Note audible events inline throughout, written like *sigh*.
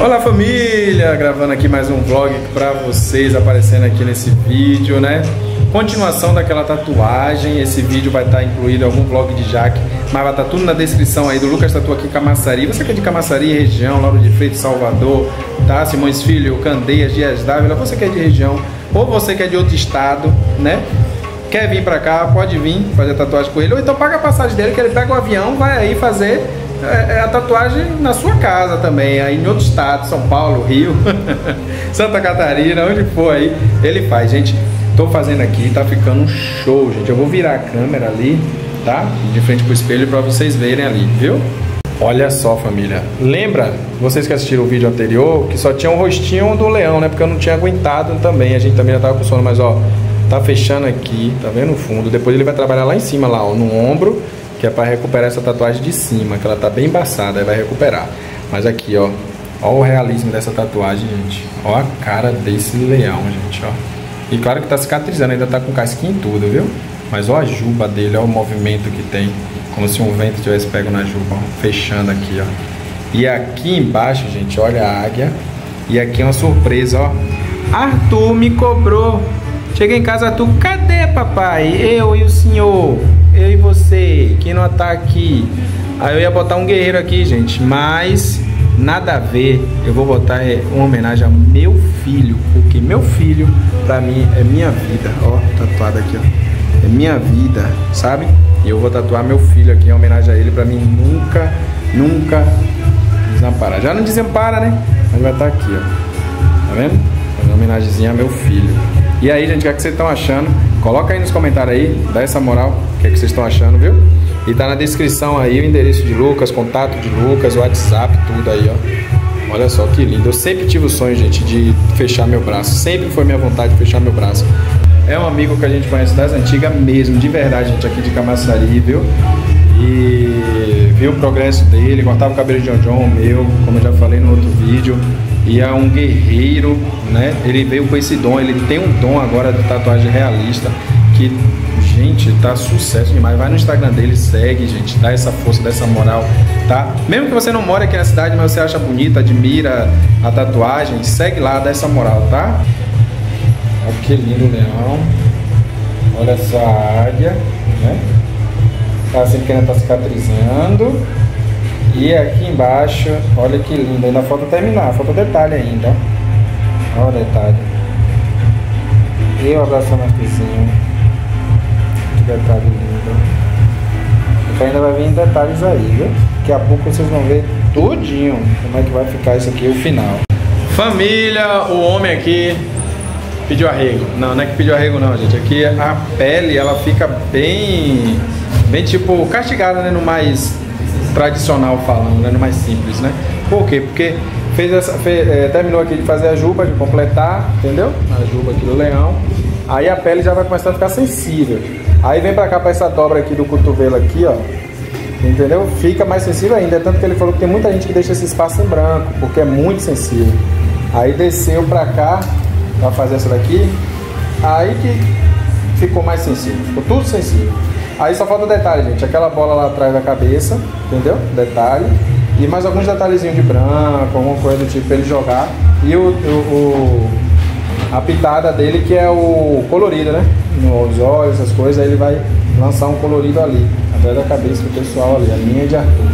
Olá família, gravando aqui mais um vlog pra vocês, aparecendo aqui nesse vídeo, né? Continuação daquela tatuagem, esse vídeo vai estar incluído em algum vlog de Jaque, mas vai estar tudo na descrição aí do Lucas Tatu aqui Camaçari. Você que é de Camaçari, região, Lauro de Freitas, Salvador, tá? Simões Filho, Candeias, Dias Dávila, você que é de região, ou você que é de outro estado, né? Quer vir pra cá, pode vir fazer tatuagem com ele, ou então paga a passagem dele, que ele pega o avião, vai aí fazer é, é a tatuagem na sua casa também, aí em outro estado, São Paulo, Rio, *laughs* Santa Catarina, onde for aí, ele faz. Gente, tô fazendo aqui, tá ficando um show, gente. Eu vou virar a câmera ali, tá? De frente pro espelho para vocês verem ali, viu? Olha só, família. Lembra, vocês que assistiram o vídeo anterior, que só tinha o um rostinho do leão, né? Porque eu não tinha aguentado também. A gente também já tava com sono, mas ó, tá fechando aqui, tá vendo o fundo. Depois ele vai trabalhar lá em cima, lá, ó, no ombro que é para recuperar essa tatuagem de cima, que ela tá bem embaçada, aí vai recuperar. Mas aqui, ó, ó o realismo dessa tatuagem, gente. Ó a cara desse leão, gente, ó. E claro que tá cicatrizando, ainda tá com casquinha e tudo, viu? Mas ó a juba dele, ó o movimento que tem, como se um vento tivesse pego na juba, ó, fechando aqui, ó. E aqui embaixo, gente, olha a águia. E aqui é uma surpresa, ó. Arthur me cobrou. Cheguei em casa, Arthur, cadê papai? Eu e o senhor eu e você, que não tá aqui. Aí eu ia botar um guerreiro aqui, gente, mas nada a ver. Eu vou botar é, uma homenagem ao meu filho, porque meu filho, pra mim, é minha vida. Ó, tatuado aqui, ó. É minha vida, sabe? E eu vou tatuar meu filho aqui em homenagem a ele, pra mim nunca, nunca desamparar. Já não desempara, né? Mas vai estar tá aqui, ó. Tá vendo? Uma homenagemzinha ao meu filho. E aí, gente, o que, é que vocês estão achando? Coloca aí nos comentários aí, dá essa moral, o que, é que vocês estão achando, viu? E tá na descrição aí o endereço de Lucas, contato de Lucas, WhatsApp, tudo aí, ó. Olha só que lindo. Eu sempre tive o sonho, gente, de fechar meu braço. Sempre foi minha vontade de fechar meu braço. É um amigo que a gente conhece das antigas mesmo, de verdade, gente, aqui de Camaçari, viu? E viu o progresso dele, cortava o cabelo de John John, meu, como eu já falei no outro vídeo e é um guerreiro, né? Ele veio com esse dom, ele tem um dom agora de tatuagem realista que, gente, tá sucesso demais. Vai no Instagram dele, segue, gente, dá essa força, dá essa moral, tá? Mesmo que você não mora aqui na cidade, mas você acha bonita, admira a tatuagem, segue lá, dá essa moral, tá? Olha que lindo leão. Olha essa águia, né? Tá assim que ainda tá cicatrizando. E aqui embaixo, olha que lindo, ainda falta terminar, falta detalhe ainda. Olha o detalhe. E o abraçando artezinho. Que detalhe lindo. Então ainda vai vir detalhes aí, viu? Daqui a pouco vocês vão ver tudinho como é que vai ficar isso aqui, o final. Família, o homem aqui pediu arrego. Não, não é que pediu arrego não, gente. Aqui a pele, ela fica bem, bem tipo castigada, né? No mais tradicional falando, né? No mais simples, né? Por quê? Porque fez essa, fez, é, terminou aqui de fazer a juba, de completar, entendeu? A juba aqui do leão. Aí a pele já vai começar a ficar sensível. Aí vem pra cá, pra essa dobra aqui do cotovelo aqui, ó. Entendeu? Fica mais sensível ainda. Tanto que ele falou que tem muita gente que deixa esse espaço em branco, porque é muito sensível. Aí desceu pra cá, pra fazer essa daqui. Aí que ficou mais sensível. Ficou tudo sensível. Aí só falta o detalhe, gente. Aquela bola lá atrás da cabeça, entendeu? Detalhe. E mais alguns detalhezinhos de branco, alguma coisa do tipo pra ele jogar. E o, o, o, a pitada dele que é o colorido, né? Nos olhos, essas coisas, aí ele vai lançar um colorido ali, atrás da cabeça do pessoal ali, a linha de Arthur.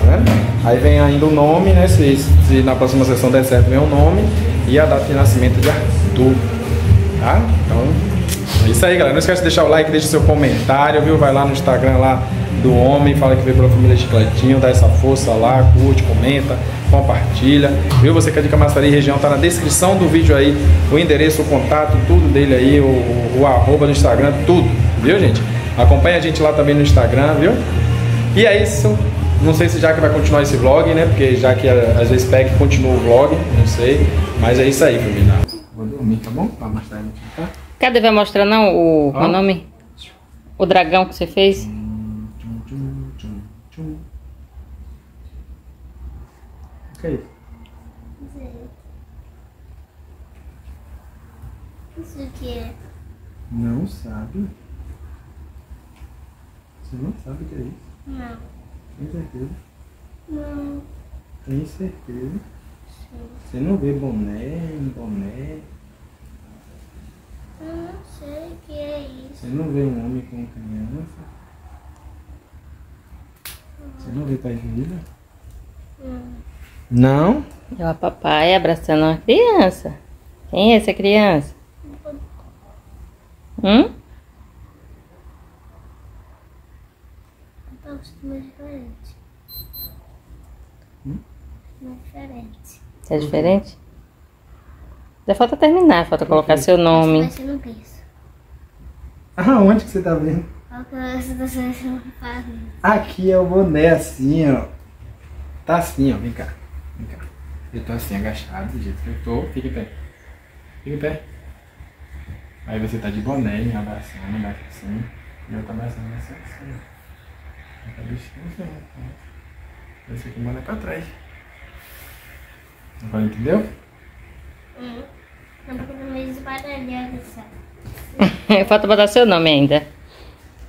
Tá vendo? Aí vem ainda o nome, né? Se, se na próxima sessão der certo, vem o nome e a data de nascimento de Arthur. Tá? Então isso aí, galera. Não esquece de deixar o like, deixa seu comentário, viu? Vai lá no Instagram lá do homem, fala que veio pela família Chicletinho, dá essa força lá, curte, comenta, compartilha. Viu? Você que é de Camaçari região, tá na descrição do vídeo aí, o endereço, o contato, tudo dele aí, o, o, o arroba no Instagram, tudo. Viu, gente? Acompanha a gente lá também no Instagram, viu? E é isso. Não sei se já que vai continuar esse vlog, né? Porque já que às vezes pega continua o vlog, não sei. Mas é isso aí, família. Vou dormir, tá bom? Pra mais tarde, tá? Cadê? Vai mostrar não o, ah. o nome? O dragão que você fez? O que é isso? Isso aqui é? Não sabe? Você não sabe o que é isso? Não. Tem certeza? Não. Tem certeza? Sim. Você não vê boné, boné. Eu não sei o que é isso. Você não vê um homem com criança. Você não vê pai vida? Não? É o papai abraçando uma criança. Quem é essa criança? Hum? Papai, é diferente. Hum? Não é diferente. É diferente? Já falta terminar, falta colocar seu nome. Vai ser no berço. Ah, onde que você tá vendo? Fazendo. Aqui é o boné assim, ó. Tá assim, ó. Vem cá. Vem cá. Eu tô assim, agachado, do jeito que eu tô. Fica em pé. Fica em pé. Aí você tá de boné, me abraçando, embaixo assim. E eu tô abraçando você assim. ó. Tá bichinho assim, ó. Esse aqui manda pra trás. Agora entendeu? Hum. Não, porque sabe? *laughs* falta botar seu nome ainda.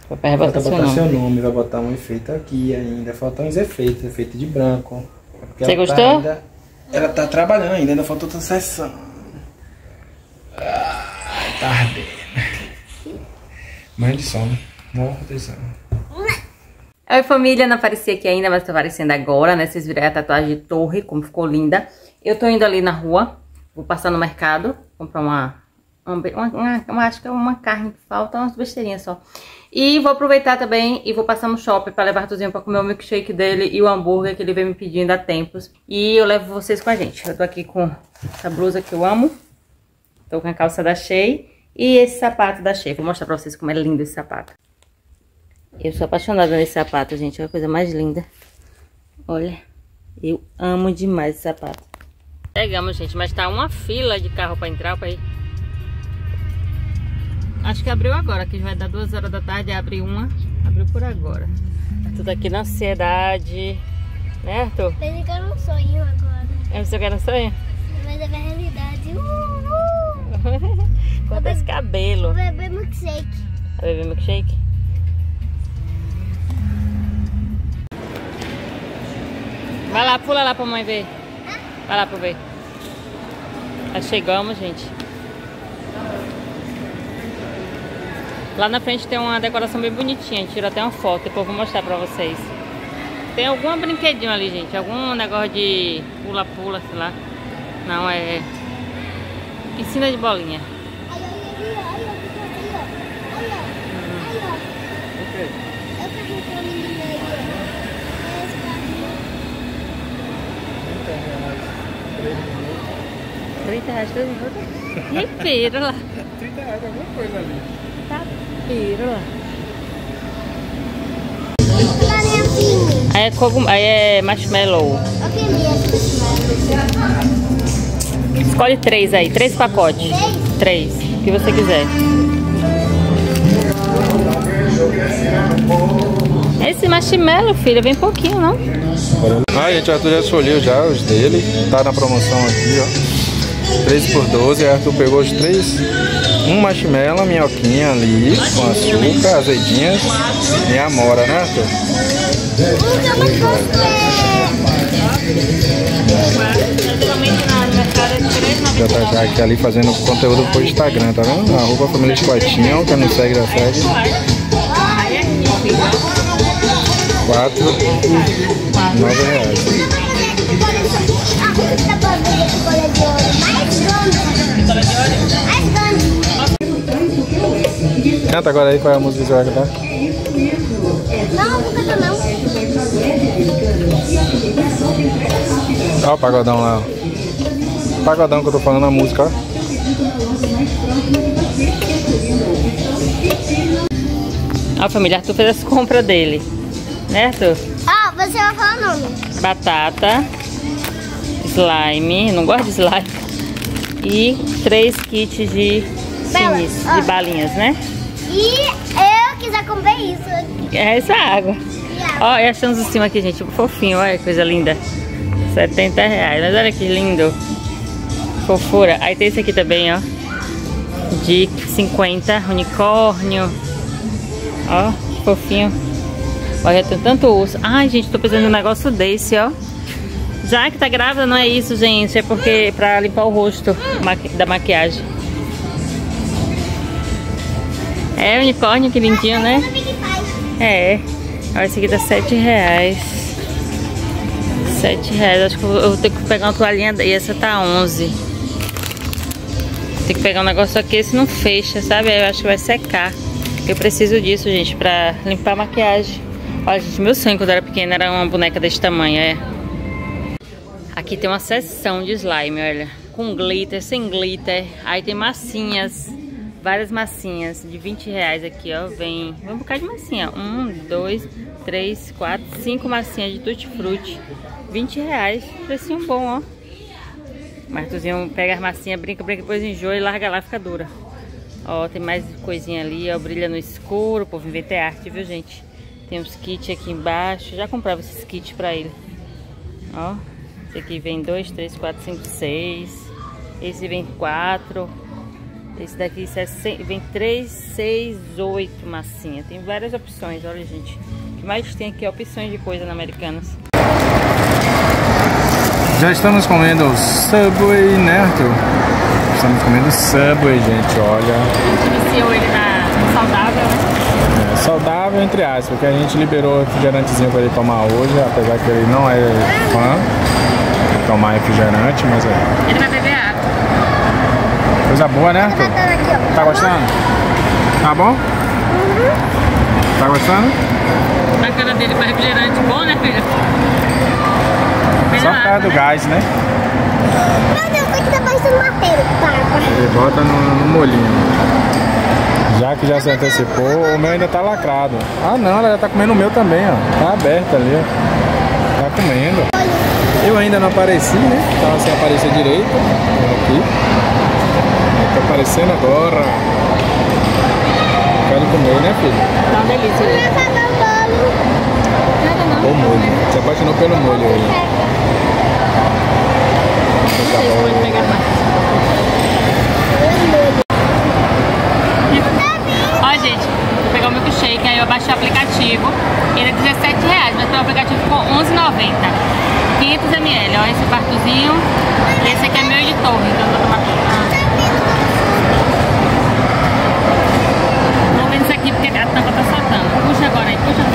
O papai vai Falta botar seu botar nome. nome, vai botar um efeito aqui ainda. Faltam uns efeitos, efeito de branco. Porque Você ela tá gostou? ainda- ela tá trabalhando ainda, ainda falta outra sessão. Ah, tá ardendo. Mãe de sono. Morro de sono. Oi família, não apareci aqui ainda, mas tô aparecendo agora, né? Vocês viram a tatuagem de torre, como ficou linda. Eu tô indo ali na rua, vou passar no mercado, comprar uma, uma, uma- uma- acho que é uma carne que falta, umas besteirinhas só. E vou aproveitar também e vou passar no shopping pra levar Arthurzinho pra comer o milkshake dele e o hambúrguer que ele vem me pedindo há tempos. E eu levo vocês com a gente. Eu tô aqui com essa blusa que eu amo, tô com a calça da Shea e esse sapato da Shea. Vou mostrar pra vocês como é lindo esse sapato. Eu sou apaixonada nesse sapato, gente. É a coisa mais linda. Olha, eu amo demais esse sapato. Pegamos, gente, mas tá uma fila de carro pra entrar, pra ir. Acho que abriu agora, que vai dar duas horas da tarde, abre uma. Abriu por agora. Tá tudo aqui na ansiedade. Né, Arthur? Pensei que era um sonho agora. É você quer sonho? Mas é realidade. Uhul! *laughs* Corta esse cabelo. Vou beber milkshake. Vai beber milkshake? Vai lá, pula lá pra mãe ver. Vai lá pra ver. Já chegamos, gente. Lá na frente tem uma decoração bem bonitinha. Tira até uma foto, depois eu vou mostrar pra vocês. Tem algum brinquedinho ali, gente. Algum negócio de pula-pula, sei lá. Não, é piscina de bolinha. 30 reais por minuto. Que pílula. 30 reais, alguma coisa ali. Tá. Carinhazinho. Aí é, cogum... Aí é marshmallow. Eu queria esse Escolhe três aí, três pacotes. Três, o que você quiser. Esse marshmallow, filha, vem pouquinho, não? Ah, gente, o Arthur já escolheu já os dele. Tá na promoção aqui, ó. 3 por 12, o Arthur pegou os três. Um marshmallow, minhoquinha ali, com açúcar, azedinhas e amora, né, Arthur? É... Já tá já aqui ali fazendo conteúdo pro Instagram, tá vendo? Arroba Família Escotinho, quem não segue já segue. Aí é aqui, filha. 4, 9 reais. Canta agora aí qual é a música que você vai cantar. Não, não canta não. Olha o pagodão lá. ó. Pagodão que eu tô falando a música, ó. Ó, família, Arthur fez as compras dele. Né, Arthur? Ah, você vai falar o nome. Batata, slime, não gosto de slime. E três kits de Bela, finis, ó. de balinhas, né? E eu quiser comer isso aqui. É essa água. Ó, e achamos o cima aqui, gente. Fofinho, olha que coisa linda. 70 reais. Mas olha que lindo. Fofura. Aí tem esse aqui também, ó. De 50, unicórnio. Ó, fofinho. Olha, tem tanto urso. Ai, gente, tô precisando de um negócio desse, ó. Já que tá grávida, não é isso, gente. É porque pra limpar o rosto da maquiagem. É, unicórnio, que lindinho, né? É. Ó, esse aqui tá 7 reais. 7 reais. Acho que eu vou- ter que pegar uma toalhinha e essa tá 11. Tem que pegar um negócio aqui, esse não fecha, sabe? Eu acho que vai secar. Eu preciso disso, gente, pra limpar a maquiagem. Olha, gente, meu sonho quando era pequena era uma boneca desse tamanho, é. Aqui tem uma seção de slime, olha. Com glitter, sem glitter. Aí tem massinhas. Várias massinhas de 20 reais aqui, ó. Vem, um bocado de massinha. Um, dois, três, quatro, cinco massinhas de tutti-frutti. 20 reais. Precinho bom, ó. Martuzinho pega as massinhas, brinca, brinca, depois enjoa e larga lá, fica dura. Ó, tem mais coisinha ali, ó. Brilha no escuro. O povo inventa arte, viu, gente? Tem uns kits aqui embaixo. Já comprava esses kits pra ele. Ó. Esse aqui vem 2, 3, 4, 5, 6. Esse vem 4. Esse daqui sesse- vem 3, 6, 8 massinha. Tem várias opções, olha, gente. O que mais tem aqui é opções de coisa na Americanas. Já estamos comendo o Subway, né, Arthur? Estamos comendo Subway, gente, olha. A gente iniciou ele na saudável, né? É saudável, entre aspas, porque a gente liberou refrigerantezinho para ele tomar hoje, apesar que ele não é fã de tomar refrigerante, mas é Ele vai beber água. Coisa boa, né, Arthur? Tá gostando? Tá bom? Tá gostando? Na cara dele para refrigerante bom, né, filho? Só por causa do gás, né? Meu Deus, isso aqui tá parecendo uma Ele bota no, no molinho. Já que já se antecipou, o meu ainda tá lacrado. Ah não, ela já tá comendo o meu também, ó. Tá aberto ali, ó. Tá comendo. Eu ainda não apareci, né? Tava sem aparecer direito. Aqui. Tô aparecendo agora. Quero comer, né, filho? Tá uma delícia. Né? Nada não. O molho. Se apaixonou pelo molho. Tá bom. pegar mais. Ó, gente, vou pegar o milkshake, aí eu baixei o aplicativo. Ele é 17 reais, mas pelo aplicativo ficou 11,90. 500ml, ó, esse partozinho. E esse aqui é meu de torre, então eu vou tomar. Ah. Vou vendo isso aqui porque a tampa tá soltando.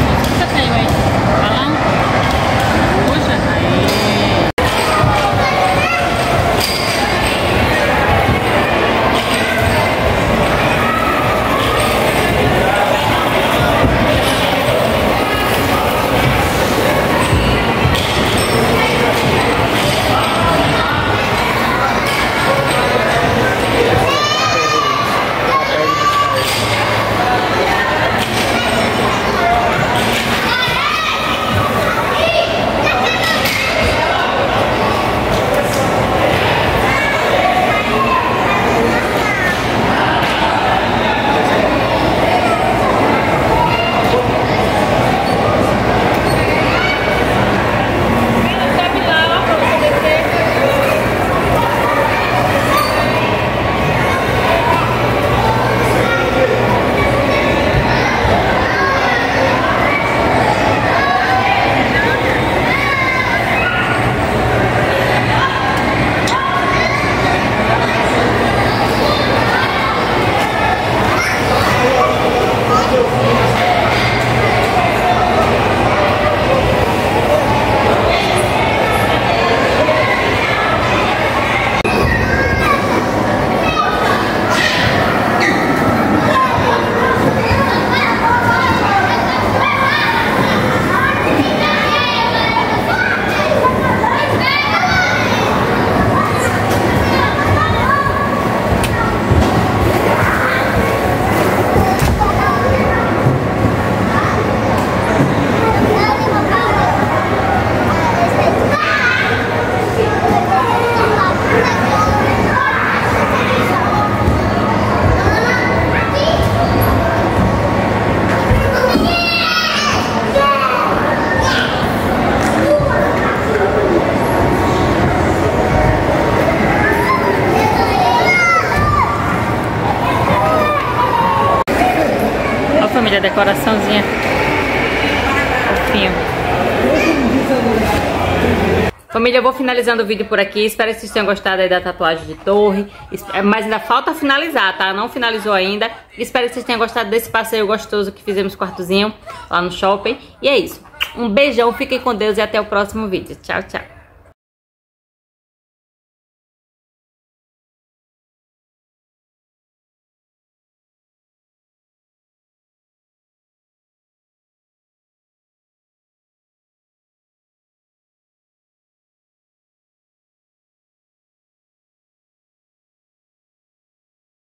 Decoraçãozinha. Fofinho. Família, eu vou finalizando o vídeo por aqui. Espero que vocês tenham gostado aí da tatuagem de torre. É, mas ainda falta finalizar, tá? Não finalizou ainda. Espero que vocês tenham gostado desse passeio gostoso que fizemos quartozinho lá no shopping. E é isso. Um beijão, fiquem com Deus e até o próximo vídeo. Tchau, tchau.